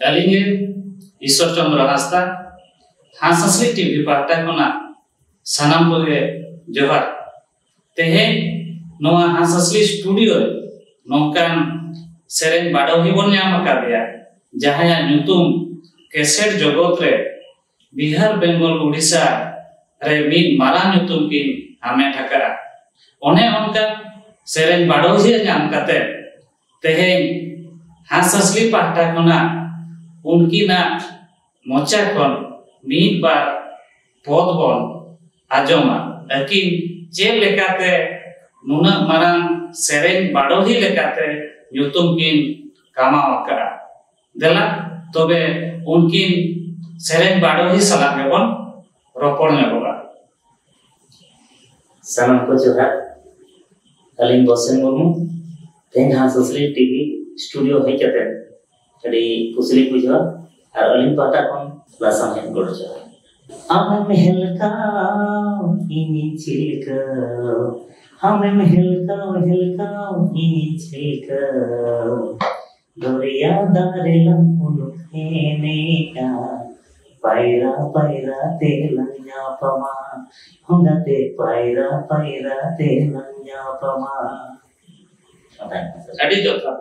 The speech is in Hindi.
Elinge isor chomro hasta hansa sliti biparta kona sanam boge johar tehe noa hansa sliti studio nokan sereng bado hibon nyama kabea jahaya nyutum keser jogotre bihar bengol kurisa re min mala nyutum kin hame takara one ongka sereng bado hibon nyama kate tehe hansa sliti parta ᱛᱮᱦᱮᱧ ᱦᱟᱸᱥᱼᱦᱟᱸᱥᱞᱤ ᱯᱟᱦᱴᱟ ᱠᱷᱚᱱᱟᱜ उनकीना मोचा खन मीद बार पद बन आजमा अकिन चेल लेकाते नुना Marang सेरेन बाडोही लेकाते nyutum kin kama wakara dela tobe unkin sereng badohi salah gebon ropor nyaboga sanam ko johar aling bosen mumu teng ha sosli tv studio hei kate jadi kusili puja ar alim pata kon lasam hen gorja am mehel ka ini chilka हम हिलका हिलका हिलका दरिया दारे का पायरा पायरा तेलंगा पमा हुंगते पायरा पायरा तेलंगा पमा अभी जो था